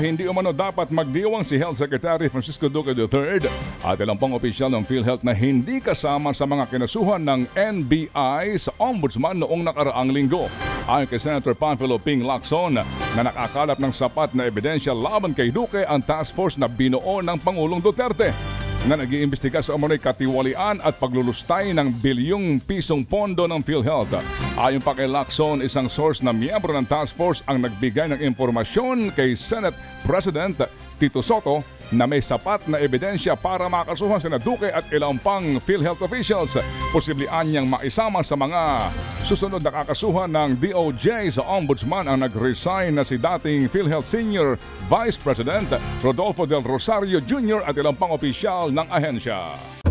Hindi umano dapat magdiwang si Health Secretary Francisco Duque III at ilang pang opisyal ng PhilHealth na hindi kasama sa mga kinasuhan ng NBI sa Ombudsman noong nakaraang linggo. Ayon kay Senator Panfilo Ping Lacson na nakakalap ng sapat na ebidensya laban kay Duque ang task force na binuo ng Pangulong Duterte na nag-iimbestiga sa umano'y katiwalian at paglulustay ng bilyong pisong pondo ng PhilHealth. Ayon pa kay Lacson, isang source na miyembro ng task force ang nagbigay ng impormasyon kay Senate President Tito Soto na may sapat na ebidensya para makasuhan sina Duque at ilang pang PhilHealth officials. Posible anyang maisama sa mga susunod na kakasuhan ng DOJ sa Ombudsman ang nag-resign na si dating PhilHealth Senior Vice President Rodolfo Del Rosario Jr. at ilang pang opisyal ng ahensya.